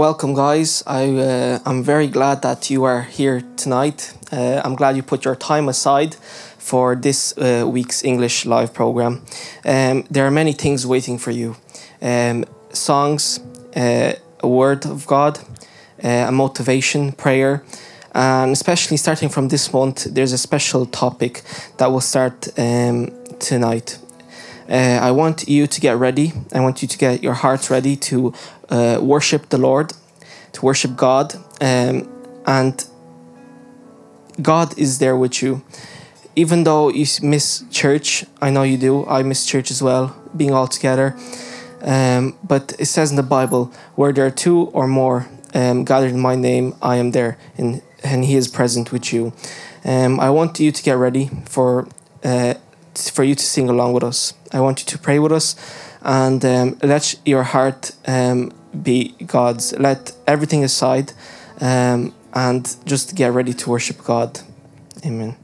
welcome, guys. I, uh, I'm very glad that you are here tonight. Uh, I'm glad you put your time aside for this uh, week's English live program. Um, there are many things waiting for you um, songs, uh, a word of God, uh, a motivation, prayer. And especially starting from this month, there's a special topic that will start um, tonight. Uh, I want you to get ready. I want you to get your hearts ready to uh, worship the Lord, to worship God. Um, and God is there with you. Even though you miss church, I know you do. I miss church as well, being all together. Um, but it says in the Bible, where there are two or more um, gathered in my name, I am there, and, and He is present with you. Um, I want you to get ready for uh, for you to sing along with us. I want you to pray with us, and um, let your heart um, be God's. Let everything aside, um, and just get ready to worship God. Amen.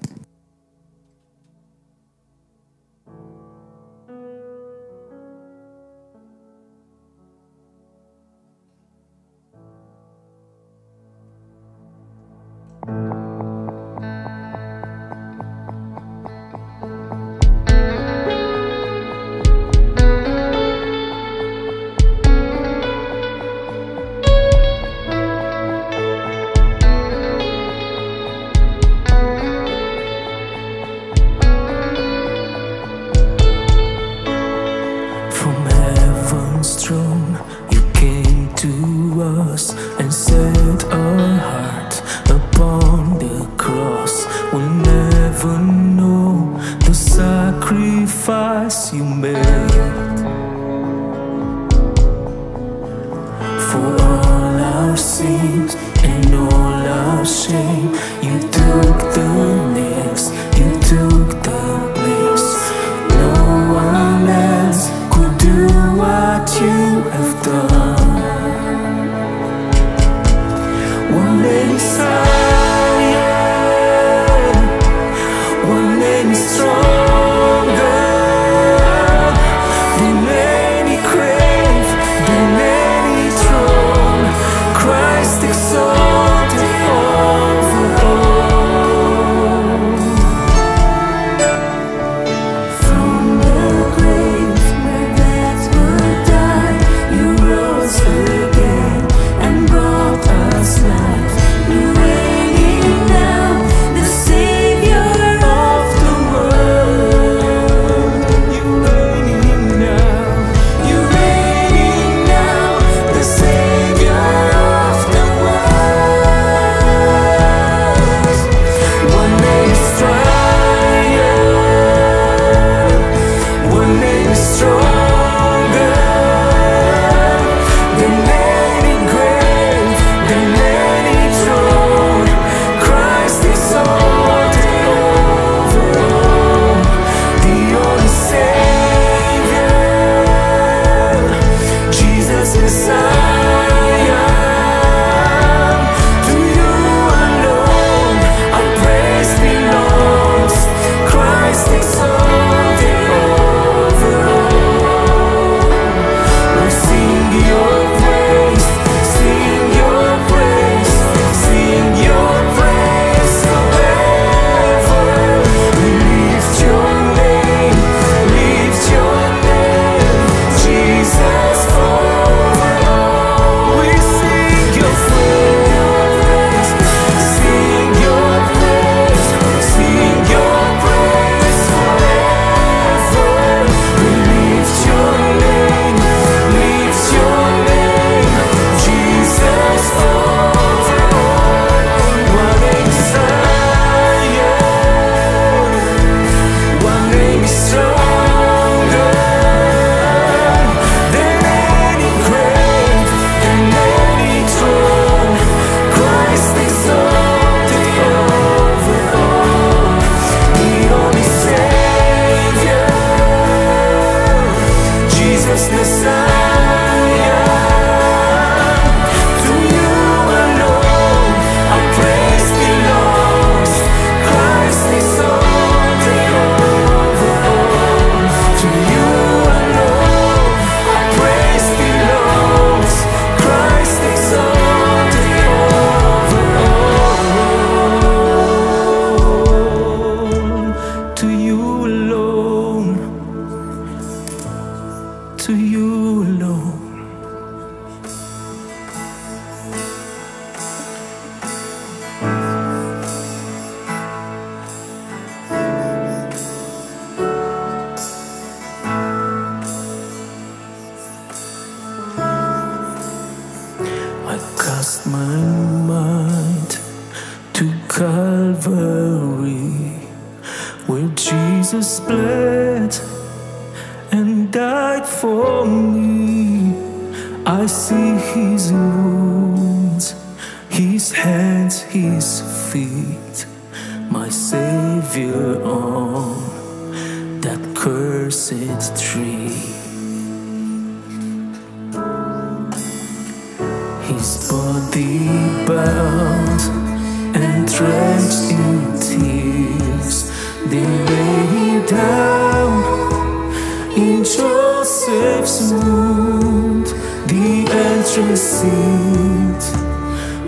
Joseph's the entrance seat.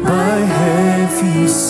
By heavy stone,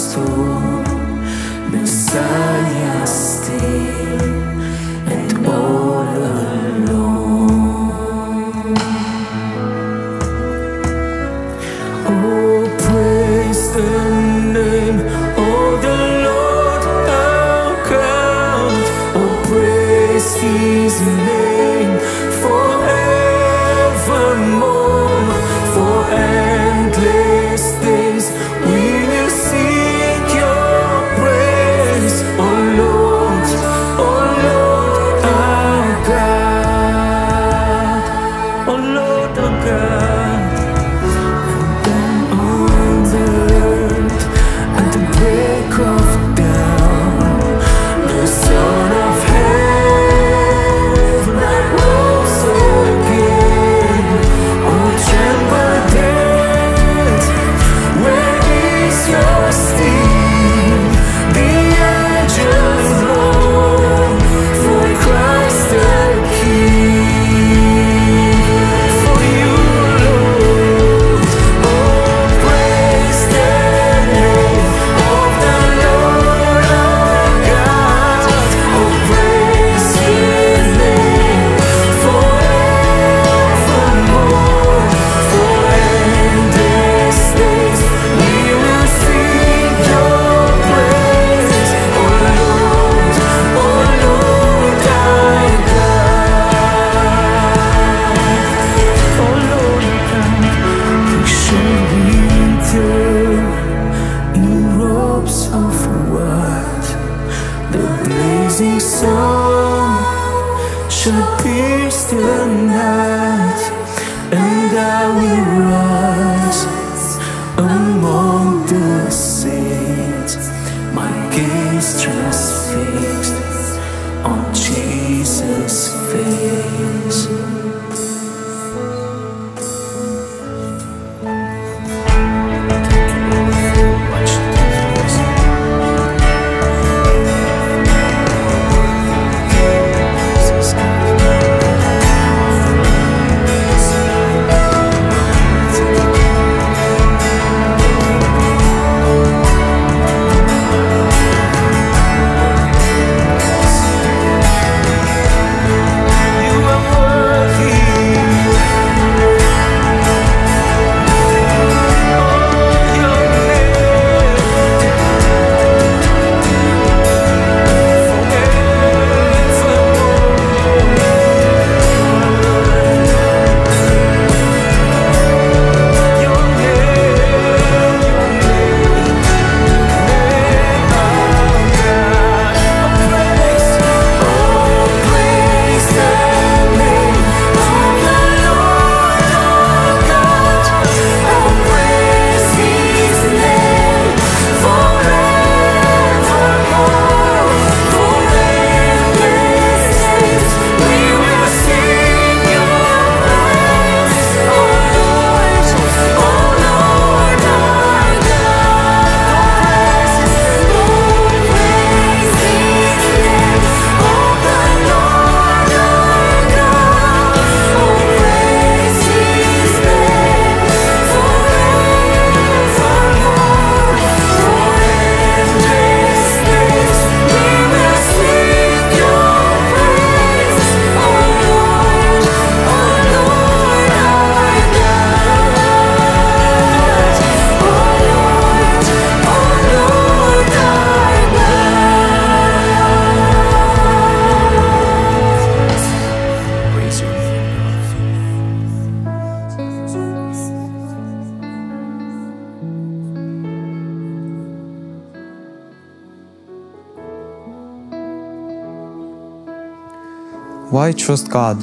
Why trust God?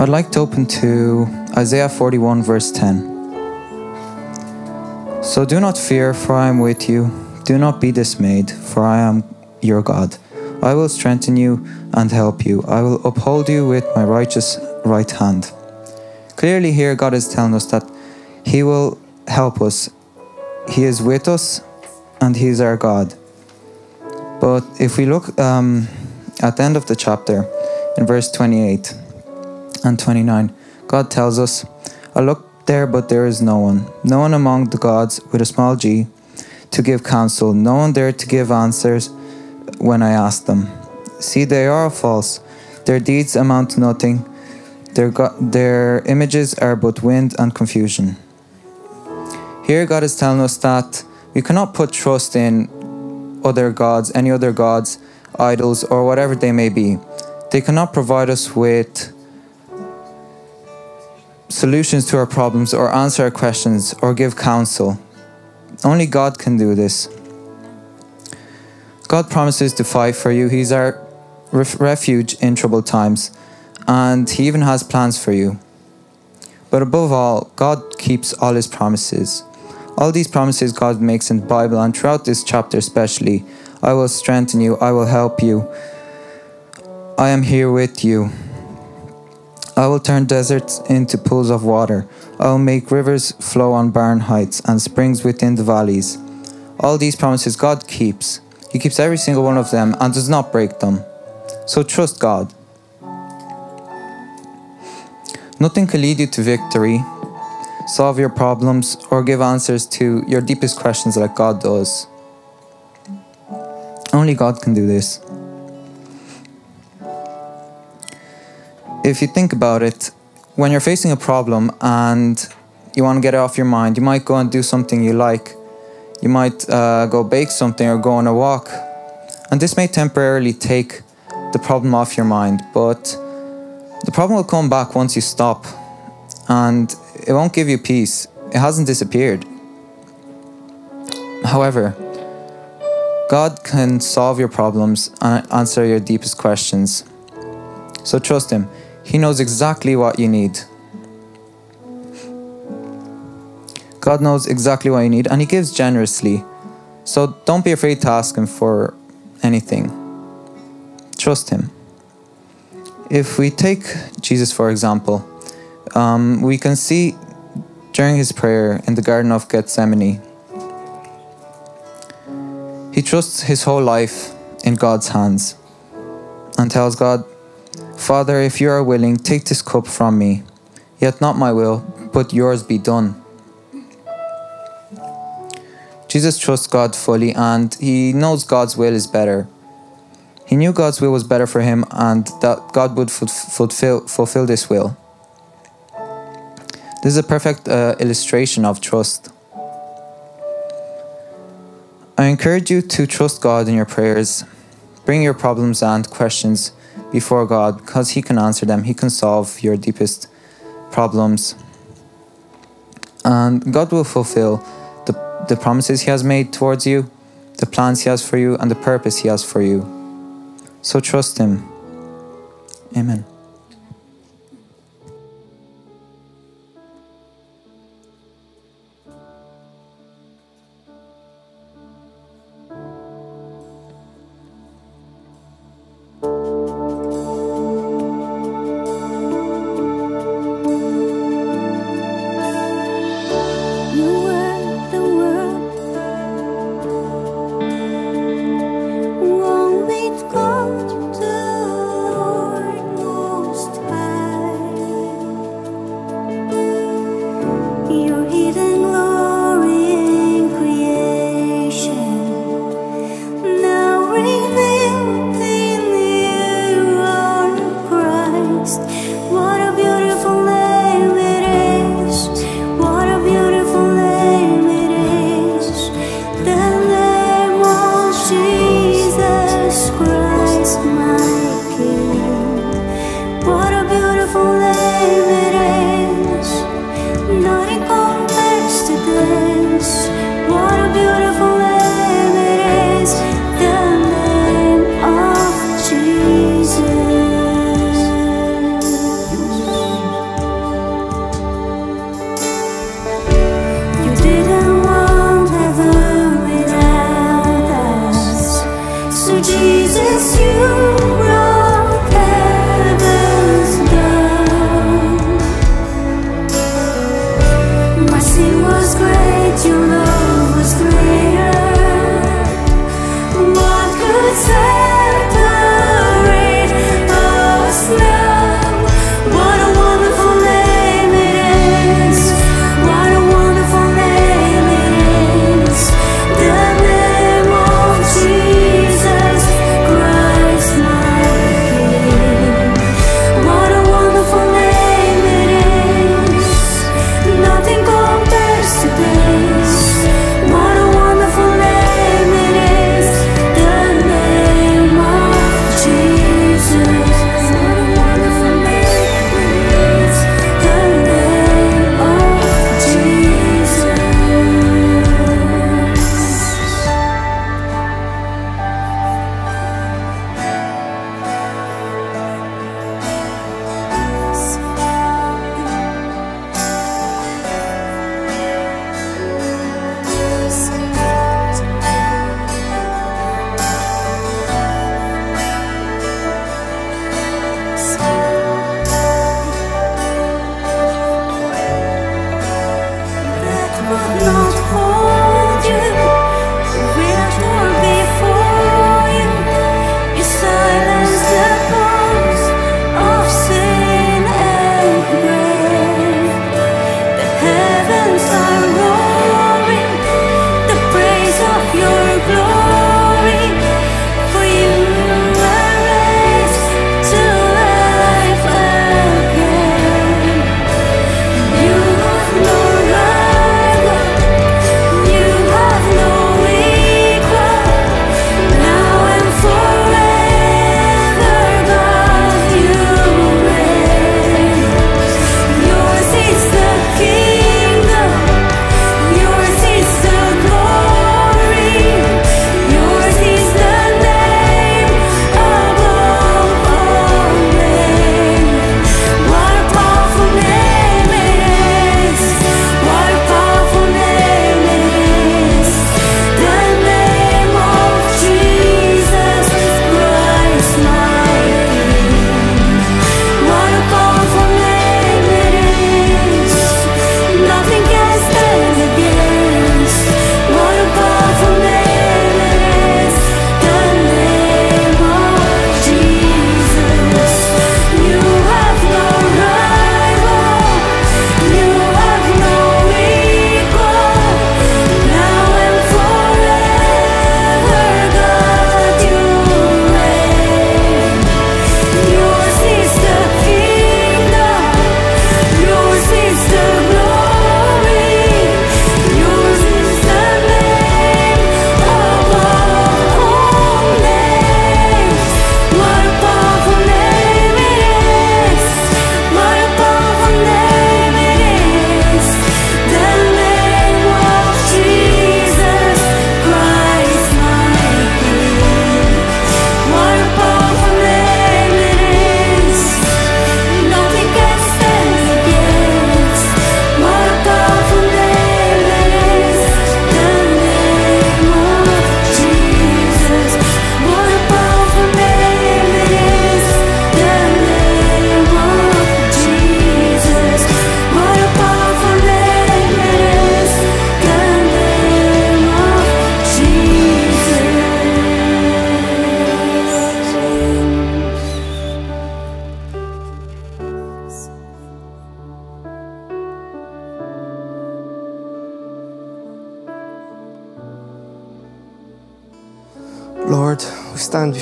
I'd like to open to Isaiah 41, verse 10. So do not fear, for I am with you. Do not be dismayed, for I am your God. I will strengthen you and help you. I will uphold you with my righteous right hand. Clearly, here God is telling us that He will help us. He is with us and He is our God. But if we look um, at the end of the chapter, in verse 28 and 29, God tells us, I looked there, but there is no one. No one among the gods with a small g to give counsel. No one there to give answers when I ask them. See, they are false. Their deeds amount to nothing. Their, go- their images are but wind and confusion. Here, God is telling us that we cannot put trust in other gods, any other gods, idols, or whatever they may be. They cannot provide us with solutions to our problems or answer our questions or give counsel. Only God can do this. God promises to fight for you. He's our ref- refuge in troubled times, and He even has plans for you. But above all, God keeps all His promises. All these promises God makes in the Bible, and throughout this chapter especially I will strengthen you, I will help you, I am here with you. I will turn deserts into pools of water. I will make rivers flow on barren heights and springs within the valleys. All these promises God keeps. He keeps every single one of them and does not break them. So trust God. Nothing can lead you to victory, solve your problems, or give answers to your deepest questions like God does. Only God can do this. If you think about it, when you're facing a problem and you want to get it off your mind, you might go and do something you like. You might uh, go bake something or go on a walk. And this may temporarily take the problem off your mind, but the problem will come back once you stop. And it won't give you peace. It hasn't disappeared. However, God can solve your problems and answer your deepest questions. So trust Him. He knows exactly what you need. God knows exactly what you need and He gives generously. So don't be afraid to ask Him for anything. Trust Him. If we take Jesus, for example, um, we can see during His prayer in the Garden of Gethsemane, He trusts His whole life in God's hands and tells God, Father, if you are willing, take this cup from me. Yet not my will, but yours be done. Jesus trusts God fully and he knows God's will is better. He knew God's will was better for him and that God would fulfill, fulfill this will. This is a perfect uh, illustration of trust. I encourage you to trust God in your prayers. Bring your problems and questions before God because He can answer them, He can solve your deepest problems. And God will fulfill the, the promises He has made towards you, the plans He has for you, and the purpose He has for you. So trust Him. Amen.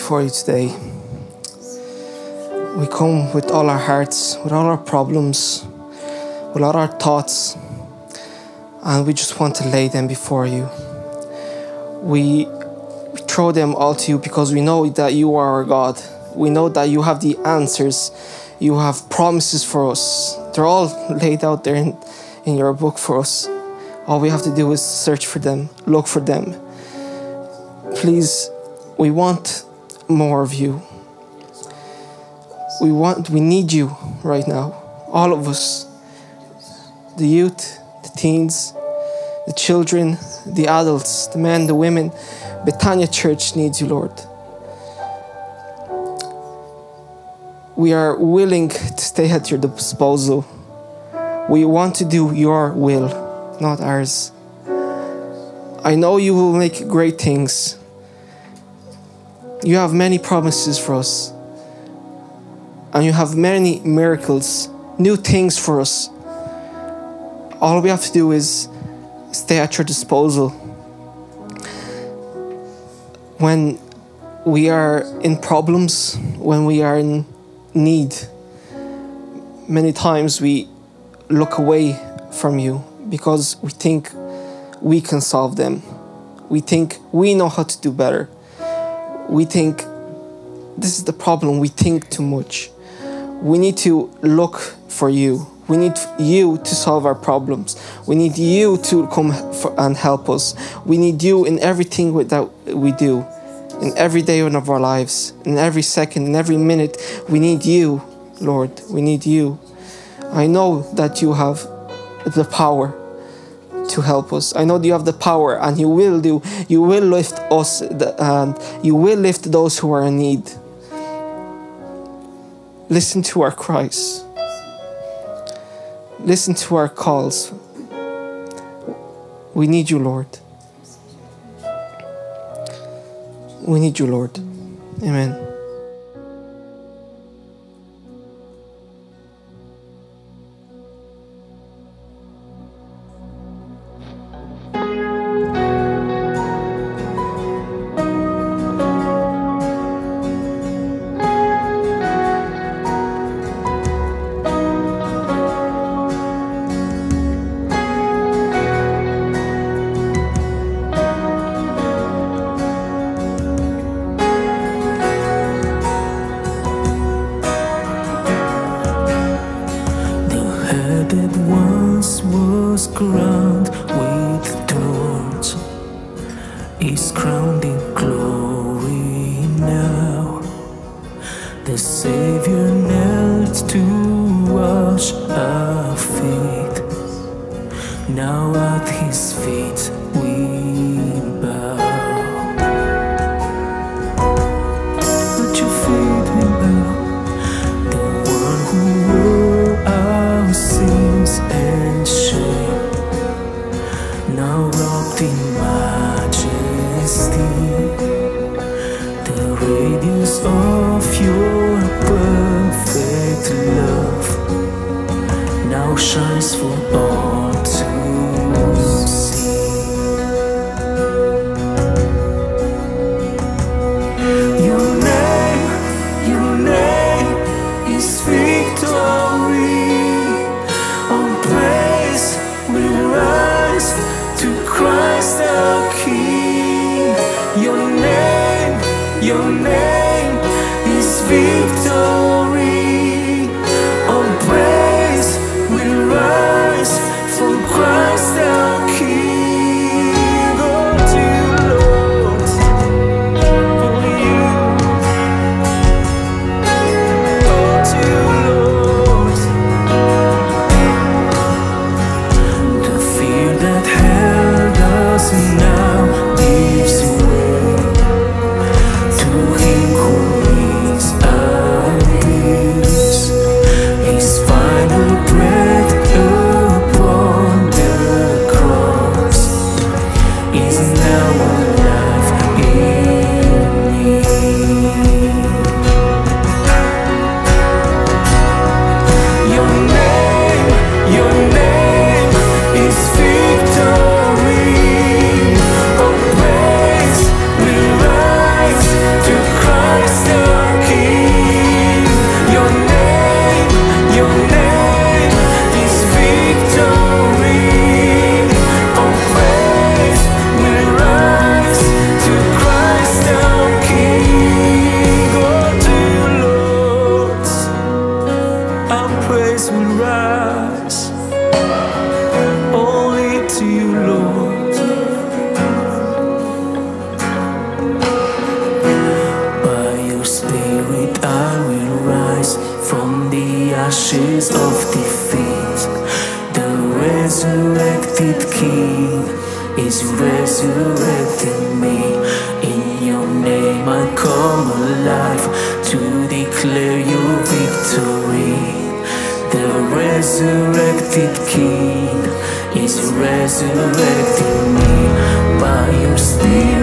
Before you today. We come with all our hearts, with all our problems, with all our thoughts, and we just want to lay them before you. We, throw them all to you because we know that you are our God. We know that you have the answers, you have promises for us. They're all laid out there in, in your book for us. All we have to do is search for them, look for them. Please we want more of you. We want we need you right now. All of us. The youth, the teens, the children, the adults, the men, the women. Betania Church needs you, Lord. We are willing to stay at your disposal. We want to do your will. not ours. I know you will make great things. You have many promises for us. And you have many miracles, new things for us. All we have to do is stay at your disposal. When we are in problems, when we are in need, many times we look away from you because we think we can solve them. We think we know how to do better. We think this is the problem. We think too much. We need to look for you. We need you to solve our problems. We need you to come and help us. We need you in everything that we do, in every day of our lives, in every second, in every minute. We need you, Lord. We need you. I know that you have the power to help us. I know you have the power, and you will do. You will lift us, and you will lift those who are in need. Listen to our cries. Listen to our calls. We need you, Lord. We need you, Lord. Amen. resurrected King is resurrecting me by your spirit.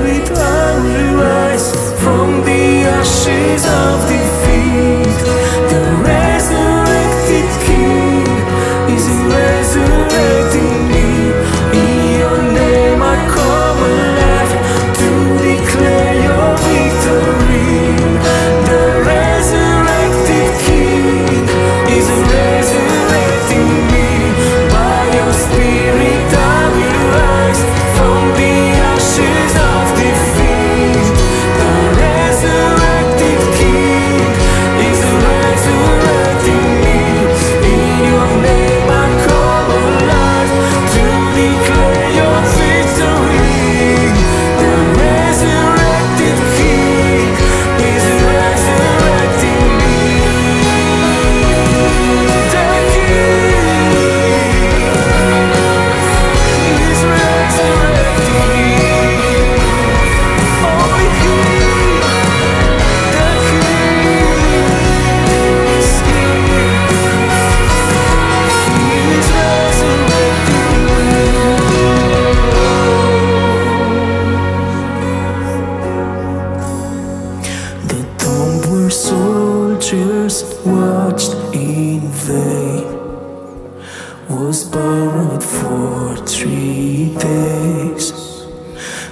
days.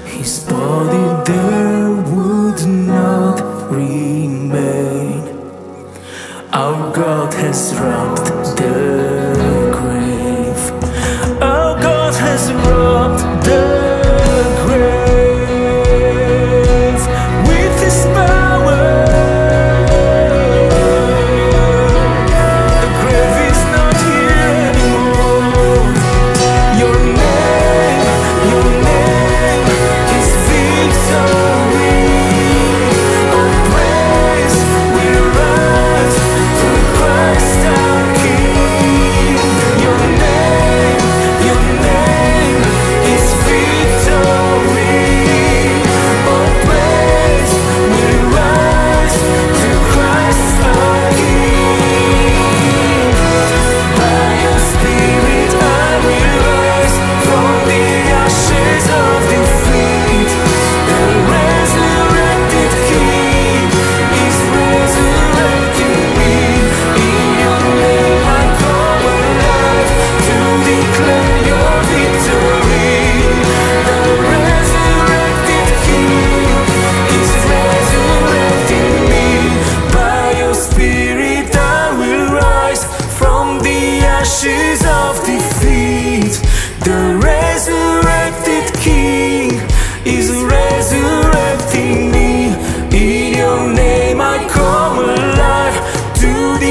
His body there would not remain. Our God has run.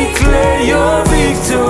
declare your victory.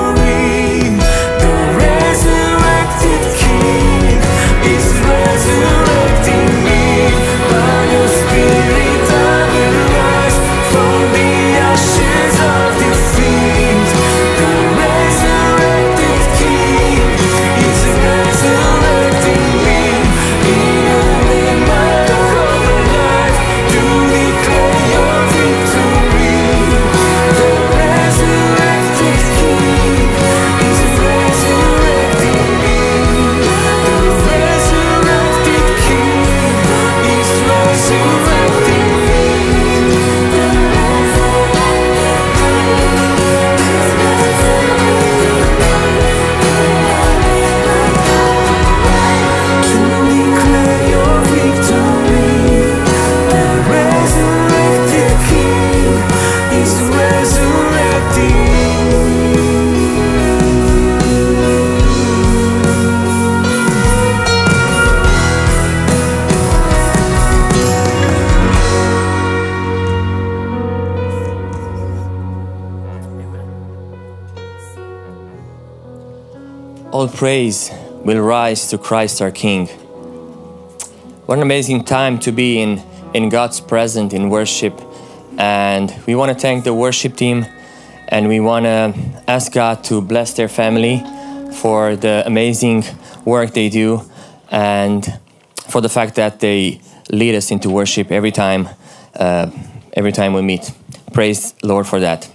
praise will rise to Christ our King. What an amazing time to be in, in God's presence in worship. And we want to thank the worship team and we want to ask God to bless their family for the amazing work they do and for the fact that they lead us into worship every time uh, every time we meet praise lord for that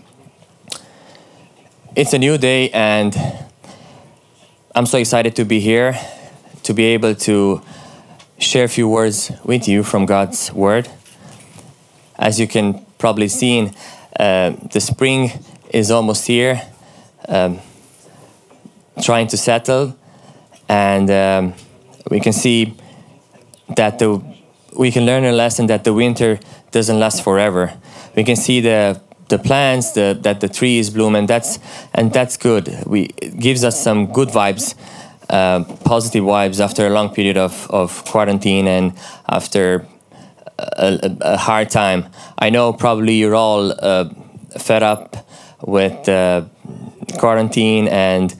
it's a new day and I'm so excited to be here, to be able to share a few words with you from God's Word. As you can probably see, uh, the spring is almost here, um, trying to settle, and um, we can see that the we can learn a lesson that the winter doesn't last forever. We can see the the plants, the, that the trees bloom, and that's and that's good. We it gives us some good vibes, uh, positive vibes after a long period of, of quarantine and after a, a, a hard time. I know probably you're all uh, fed up with uh, quarantine and.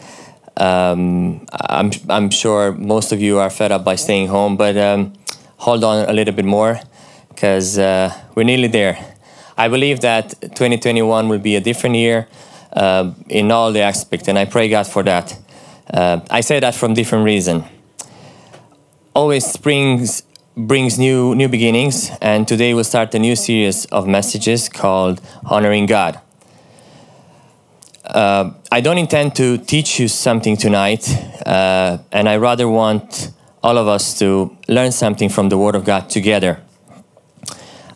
Um, I'm, I'm sure most of you are fed up by staying home, but um, hold on a little bit more because uh, we're nearly there. I believe that 2021 will be a different year uh, in all the aspects, and I pray God for that. Uh, I say that from different reason. Always springs brings new new beginnings, and today we'll start a new series of messages called Honoring God. Uh, I don't intend to teach you something tonight, uh, and I rather want all of us to learn something from the Word of God together.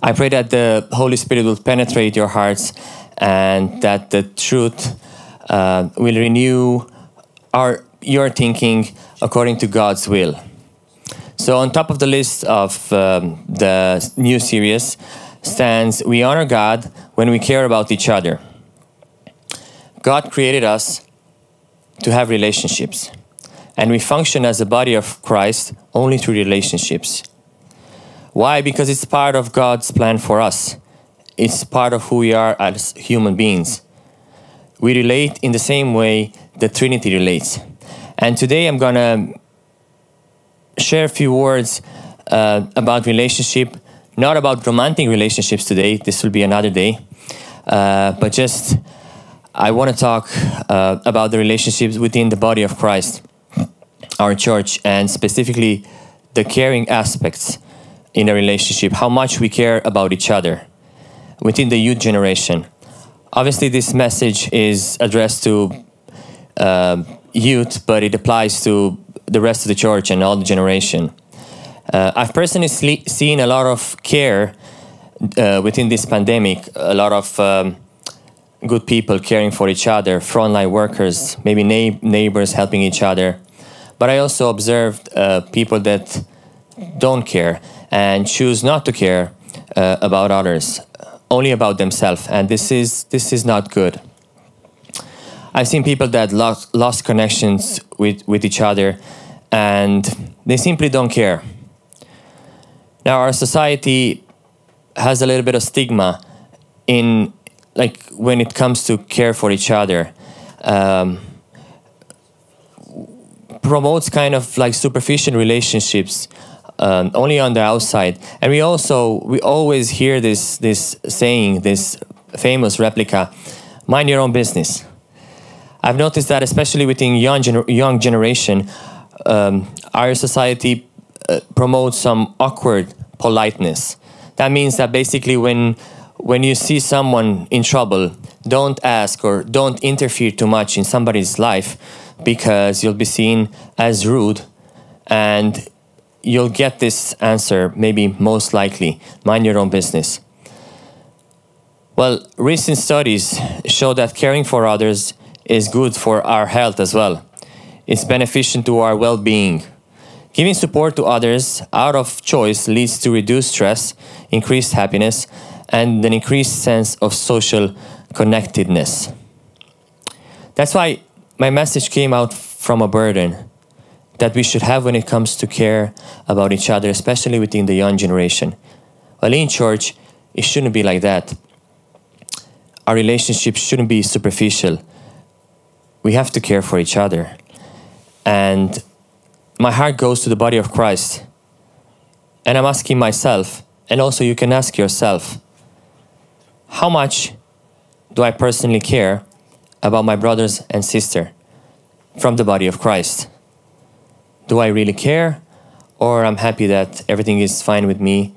I pray that the Holy Spirit will penetrate your hearts and that the truth uh, will renew our, your thinking according to God's will. So, on top of the list of um, the new series stands We honor God when we care about each other. God created us to have relationships, and we function as a body of Christ only through relationships. Why? Because it's part of God's plan for us. It's part of who we are as human beings. We relate in the same way the Trinity relates. And today I'm going to share a few words uh, about relationship, not about romantic relationships today. This will be another day. Uh, but just, I want to talk uh, about the relationships within the body of Christ, our church, and specifically the caring aspects in a relationship, how much we care about each other within the youth generation. Obviously, this message is addressed to uh, youth, but it applies to the rest of the church and all the generation. Uh, I've personally seen a lot of care uh, within this pandemic, a lot of um, good people caring for each other, frontline workers, maybe na neighbors helping each other. But I also observed uh, people that don't care and choose not to care uh, about others, only about themselves. And this is, this is not good. I've seen people that lost, lost connections with, with each other and they simply don't care. Now, our society has a little bit of stigma in like when it comes to care for each other. Um, promotes kind of like superficial relationships um, only on the outside. And we also we always hear this this saying, this famous replica, "Mind your own business." I've noticed that especially within young gener young generation, um, our society uh, promotes some awkward politeness. That means that basically when when you see someone in trouble, don't ask or don't interfere too much in somebody's life because you'll be seen as rude and you'll get this answer, maybe most likely mind your own business. Well, recent studies show that caring for others is good for our health as well. It's beneficial to our well being. Giving support to others out of choice leads to reduced stress, increased happiness, and an increased sense of social connectedness. That's why my message came out from a burden that we should have when it comes to care about each other, especially within the young generation. Well, in church, it shouldn't be like that. Our relationships shouldn't be superficial. We have to care for each other. And my heart goes to the body of Christ. And I'm asking myself, and also you can ask yourself, how much do I personally care about my brothers and sister from the body of Christ? Do I really care? Or I'm happy that everything is fine with me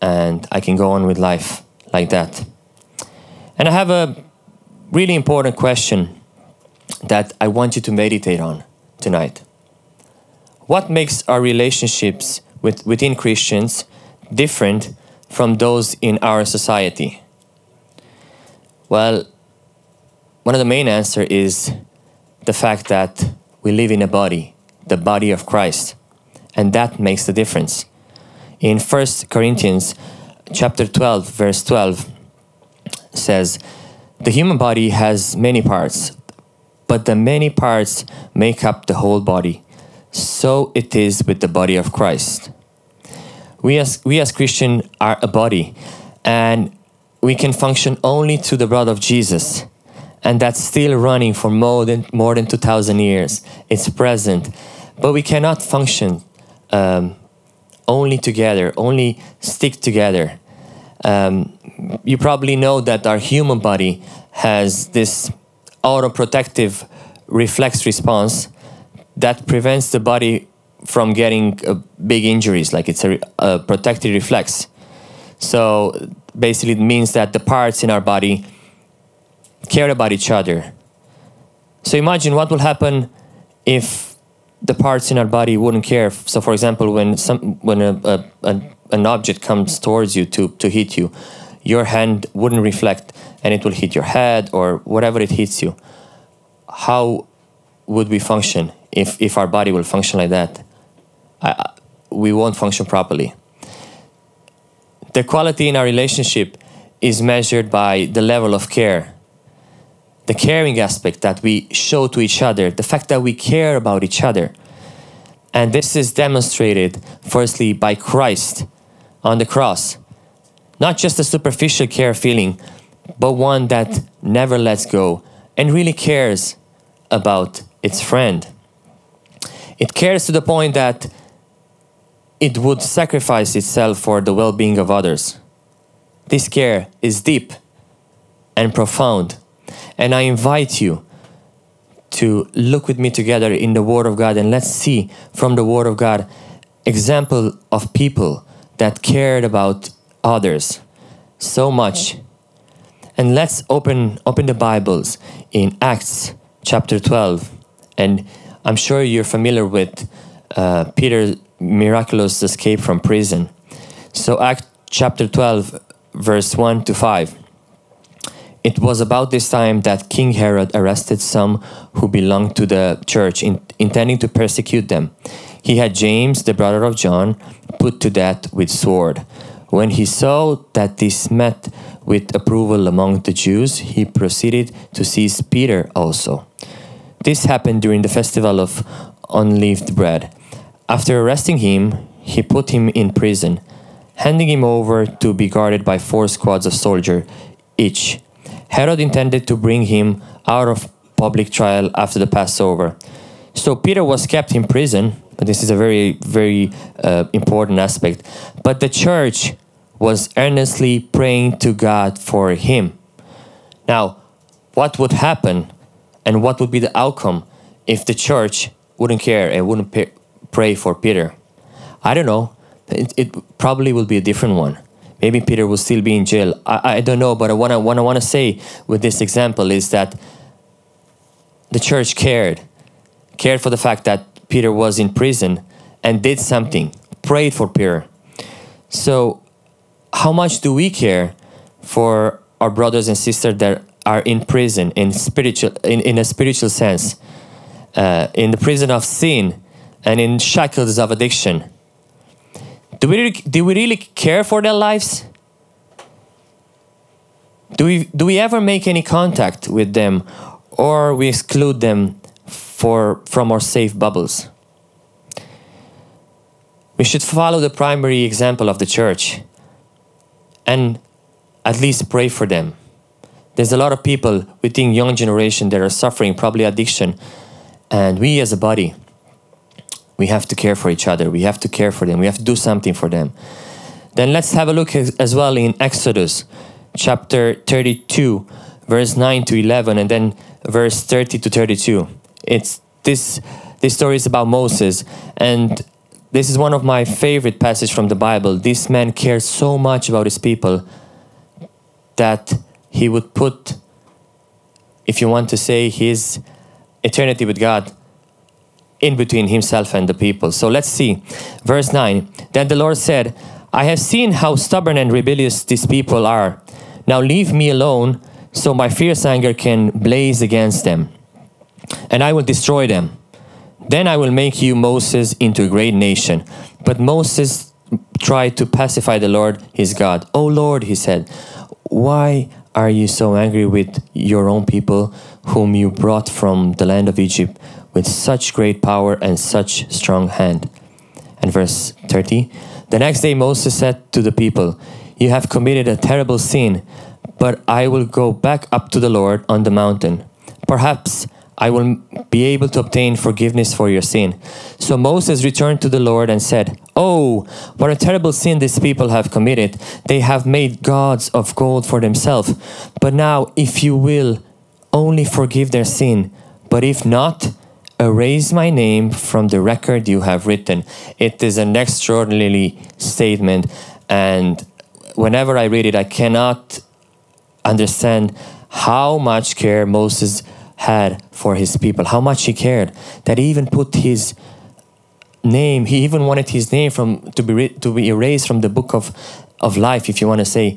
and I can go on with life like that. And I have a really important question that I want you to meditate on tonight. What makes our relationships with, within Christians different from those in our society? Well, one of the main answer is the fact that we live in a body, the body of Christ, and that makes the difference. In 1 Corinthians chapter 12 verse 12 says, "The human body has many parts, but the many parts make up the whole body. So it is with the body of Christ." We as we as Christian are a body and we can function only to the blood of Jesus and that's still running for more than more than 2000 years it's present but we cannot function um, only together only stick together um, you probably know that our human body has this autoprotective reflex response that prevents the body from getting uh, big injuries like it's a, a protective reflex so basically it means that the parts in our body care about each other. So imagine what will happen if the parts in our body wouldn't care. So, for example, when some when a, a, a, an object comes towards you to to hit you, your hand wouldn't reflect, and it will hit your head or whatever it hits you. How would we function if if our body will function like that? I, we won't function properly. The quality in our relationship is measured by the level of care the caring aspect that we show to each other, the fact that we care about each other. And this is demonstrated, firstly, by Christ on the cross. Not just a superficial care feeling, but one that never lets go and really cares about its friend. It cares to the point that it would sacrifice itself for the well being of others. This care is deep and profound and I invite you to look with me together in the Word of God and let's see from the Word of God example of people that cared about others so much. And let's open open the Bibles in Acts chapter 12. And I'm sure you're familiar with uh, Peter's miraculous escape from prison. So Acts chapter 12 verse 1 to 5. It was about this time that King Herod arrested some who belonged to the church, in, intending to persecute them. He had James, the brother of John, put to death with sword. When he saw that this met with approval among the Jews, he proceeded to seize Peter also. This happened during the festival of unleavened bread. After arresting him, he put him in prison, handing him over to be guarded by four squads of soldiers each. Herod intended to bring him out of public trial after the Passover. So Peter was kept in prison, but this is a very, very uh, important aspect. But the church was earnestly praying to God for him. Now, what would happen and what would be the outcome if the church wouldn't care and wouldn't pray for Peter? I don't know. It, it probably will be a different one maybe Peter will still be in jail. I, I don't know, but what I, what I want to say with this example is that the church cared, cared for the fact that Peter was in prison and did something, prayed for Peter. So, how much do we care for our brothers and sisters that are in prison in spiritual in, in a spiritual sense, uh, in the prison of sin and in shackles of addiction? Do we, really, do we really care for their lives? Do we, do we ever make any contact with them or we exclude them for, from our safe bubbles? We should follow the primary example of the church and at least pray for them. There's a lot of people within young generation that are suffering probably addiction and we as a body we have to care for each other. We have to care for them. We have to do something for them. Then let's have a look as well in Exodus chapter 32, verse 9 to 11, and then verse 30 to 32. It's this this story is about Moses, and this is one of my favorite passages from the Bible. This man cared so much about his people that he would put, if you want to say, his eternity with God in between himself and the people. So let's see. Verse 9 Then the Lord said, I have seen how stubborn and rebellious these people are. Now leave me alone so my fierce anger can blaze against them, and I will destroy them. Then I will make you, Moses, into a great nation. But Moses tried to pacify the Lord his God. Oh Lord, he said, why are you so angry with your own people, whom you brought from the land of Egypt with such great power and such strong hand? And verse 30 The next day Moses said to the people, You have committed a terrible sin, but I will go back up to the Lord on the mountain. Perhaps I will be able to obtain forgiveness for your sin. So Moses returned to the Lord and said, Oh, what a terrible sin these people have committed. They have made gods of gold for themselves. But now, if you will, only forgive their sin. But if not, erase my name from the record you have written. It is an extraordinary statement. And whenever I read it, I cannot understand how much care Moses had for his people, how much he cared, that he even put his name, he even wanted his name from to be to be erased from the book of of life, if you want to say,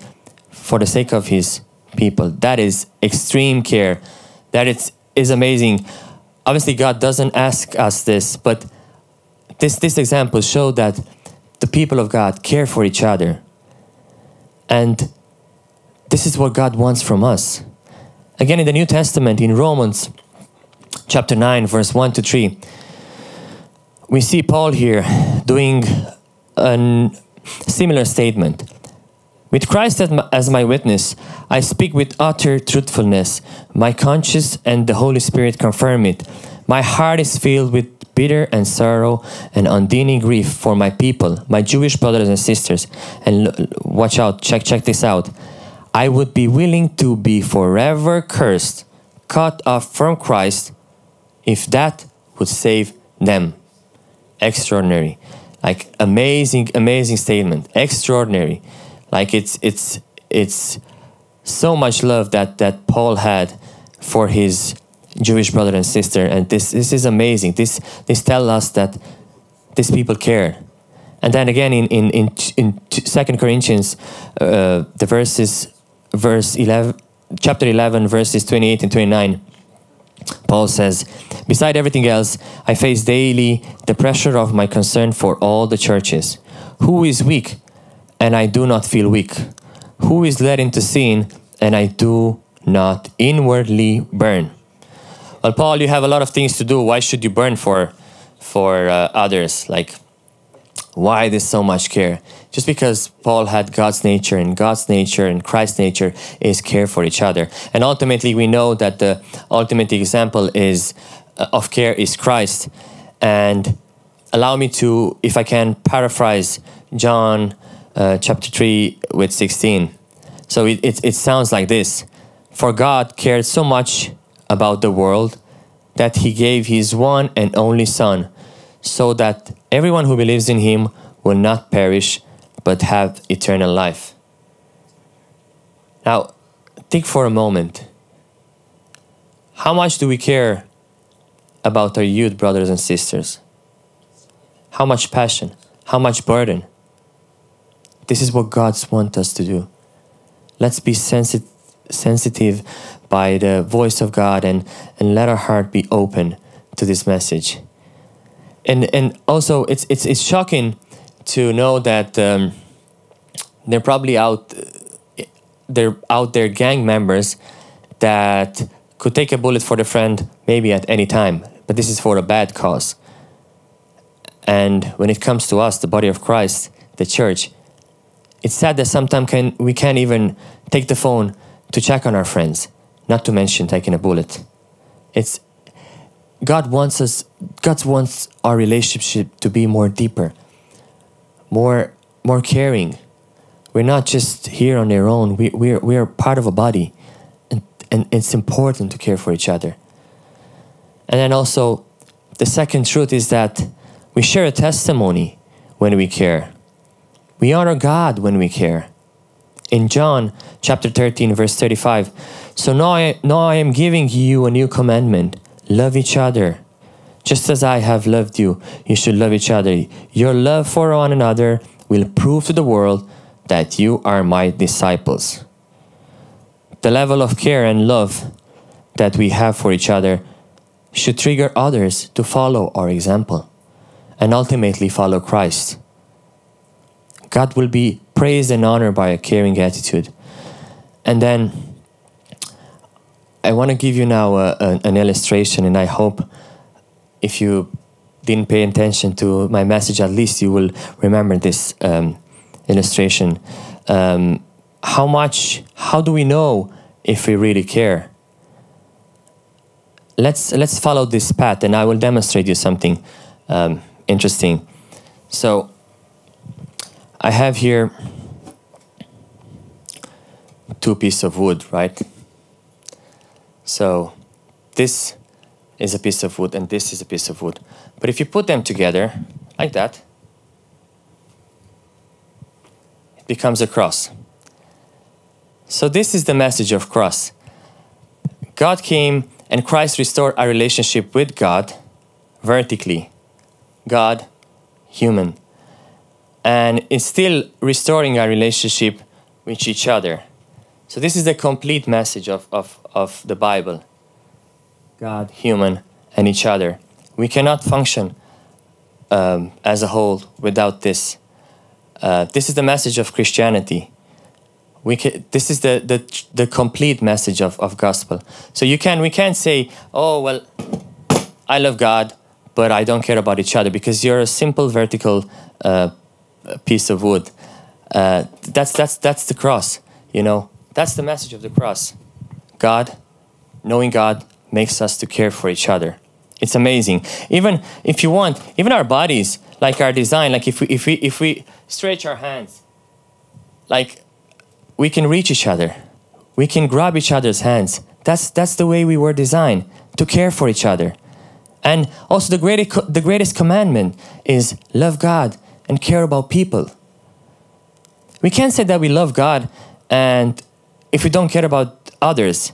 for the sake of his people. That is extreme care. That is is amazing. Obviously, God doesn't ask us this, but this this example showed that the people of God care for each other. And this is what God wants from us. Again, in the New Testament, in Romans chapter 9, verse 1 to 3, we see Paul here doing a similar statement. With Christ as my, witness, I speak with utter truthfulness. My conscience and the Holy Spirit confirm it. My heart is filled with bitter and sorrow and undying grief for my people, my Jewish brothers and sisters. And watch out, check check this out. I would be willing to be forever cursed, cut off from Christ, if that would save them. Extraordinary. Like amazing, amazing statement. Extraordinary. Like it's it's it's so much love that that Paul had for his Jewish brother and sister, and this this is amazing. This this tells us that these people care. And then again in in in, in Second Corinthians, uh, the verses verse eleven, chapter eleven, verses twenty eight and twenty nine. Paul says, Beside everything else, I face daily the pressure of my concern for all the churches. Who is weak, and I do not feel weak? Who is led into sin, and I do not inwardly burn? Well, Paul, you have a lot of things to do. Why should you burn for, for uh, others? Like, why this so much care? Just because Paul had God's nature, and God's nature and Christ's nature is care for each other. And ultimately, we know that the ultimate example is uh, of care is Christ. And allow me to, if I can, paraphrase John uh, chapter 3 with 16. So it, it, it sounds like this For God cared so much about the world that he gave his one and only Son, so that everyone who believes in him will not perish but have eternal life. Now, think for a moment. How much do we care about our youth brothers and sisters? How much passion? How much burden? This is what God's want us to do. Let's be sensi- sensitive by the voice of God and, and let our heart be open to this message. And, and also, it's, it's, it's shocking to know that um, they're probably out, they're out there gang members that could take a bullet for their friend maybe at any time, but this is for a bad cause. And when it comes to us, the body of Christ, the church, it's sad that sometimes can, we can't even take the phone to check on our friends, not to mention taking a bullet. It's God wants us God wants our relationship to be more deeper, more more caring. We're not just here on their own. We we're we're part of a body and, and it's important to care for each other. And then also the second truth is that we share a testimony when we care. We honor God when we care. In John chapter 13, verse 35, so now I, now I am giving you a new commandment love each other. Just as I have loved you, you should love each other. Your love for one another will prove to the world that you are my disciples. The level of care and love that we have for each other should trigger others to follow our example and ultimately follow Christ. God will be praised and honored by a caring attitude. And then I want to give you now a, a- an illustration, and I hope if you didn't pay attention to my message, at least you will remember this um, illustration. Um, how much, how do we know if we really care? Let's, let's follow this path, and I will demonstrate you something um, interesting. So, I have here two pieces of wood, right? So this is a piece of wood and this is a piece of wood. But if you put them together like that, it becomes a cross. So this is the message of cross. God came and Christ restored our relationship with God vertically. God, human. And is still restoring our relationship with each other. So this is the complete message of, of, of the Bible. God, human, and each other. We cannot function um, as a whole without this. Uh, this is the message of Christianity. We can, this is the, the, the complete message of, of gospel. So you can we can't say, oh well, I love God, but I don't care about each other because you're a simple vertical uh, piece of wood. Uh, that's that's that's the cross. You know, that's the message of the cross. God, knowing God, makes us to care for each other. It's amazing. Even if you want, even our bodies, like our design, like if we if we if we stretch our hands, like we can reach each other. We can grab each other's hands. That's that's the way we were designed to care for each other. And also the greatest the greatest commandment is love God and care about people. We can't say that we love God and if we don't care about others,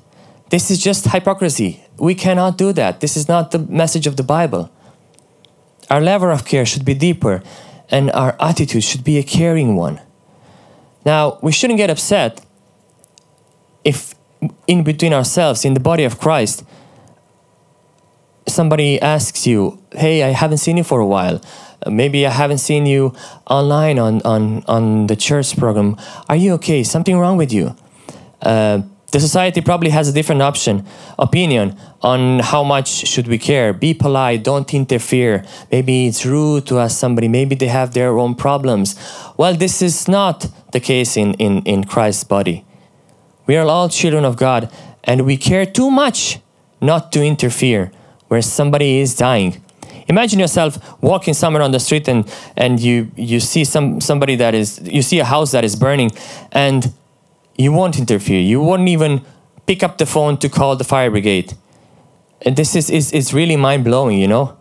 this is just hypocrisy. We cannot do that. This is not the message of the Bible. Our level of care should be deeper and our attitude should be a caring one. Now, we shouldn't get upset if in between ourselves, in the body of Christ, somebody asks you, Hey, I haven't seen you for a while. Maybe I haven't seen you online on, on, on the church program. Are you okay? Something wrong with you? Uh, the society probably has a different option, opinion on how much should we care. Be polite, don't interfere. Maybe it's rude to ask somebody. Maybe they have their own problems. Well, this is not the case in, in, in Christ's body. We are all children of God, and we care too much not to interfere where somebody is dying. Imagine yourself walking somewhere on the street and, and you, you see some, somebody that is, you see a house that is burning, and you won't interfere. You won't even pick up the phone to call the fire brigade. And this is, is, is really mind blowing, you know?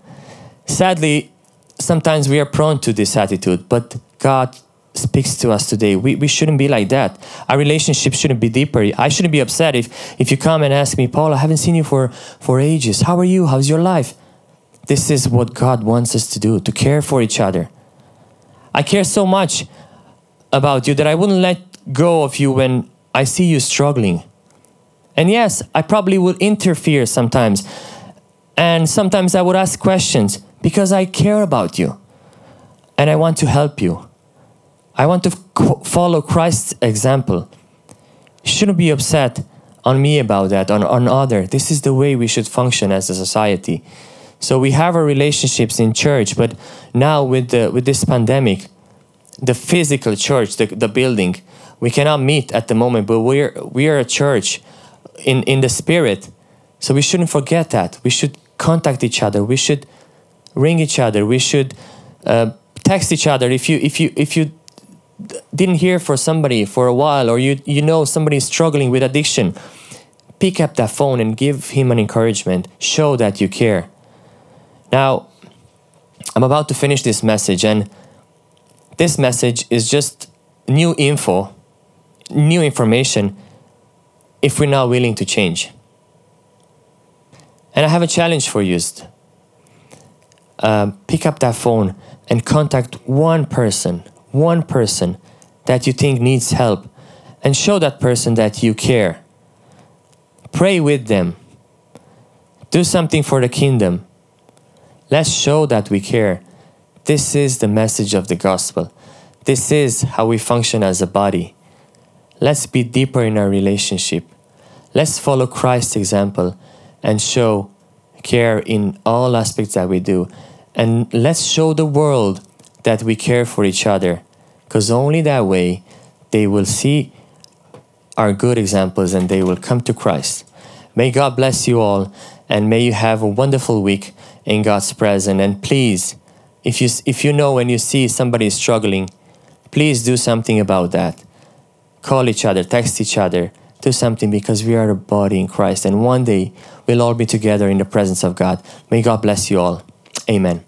Sadly, sometimes we are prone to this attitude, but God speaks to us today. We, we shouldn't be like that. Our relationship shouldn't be deeper. I shouldn't be upset if, if you come and ask me, Paul, I haven't seen you for, for ages. How are you? How's your life? This is what God wants us to do, to care for each other. I care so much about you that I wouldn't let go of you when I see you struggling. And yes, I probably would interfere sometimes. And sometimes I would ask questions because I care about you and I want to help you. I want to follow Christ's example. You shouldn't be upset on me about that, on, on other. This is the way we should function as a society. So we have our relationships in church, but now with the with this pandemic, the physical church, the, the building, we cannot meet at the moment, but we're we are a church in, in the spirit. So we shouldn't forget that. We should contact each other. We should ring each other. We should uh, text each other. If you if you if you didn't hear for somebody for a while, or you you know somebody is struggling with addiction, pick up that phone and give him an encouragement. Show that you care. Now, I'm about to finish this message, and this message is just new info, new information if we're not willing to change. And I have a challenge for you. um, pick up that phone and contact one person, one person that you think needs help, and show that person that you care. Pray with them. Do something for the kingdom. Let's show that we care. This is the message of the gospel. This is how we function as a body. Let's be deeper in our relationship. Let's follow Christ's example and show care in all aspects that we do. And let's show the world that we care for each other. Because only that way they will see our good examples and they will come to Christ. May God bless you all and may you have a wonderful week in God's presence. And please, if you, if you know when you see somebody struggling, please do something about that. Call each other, text each other, do something because we are a body in Christ. And one day we'll all be together in the presence of God. May God bless you all. Amen.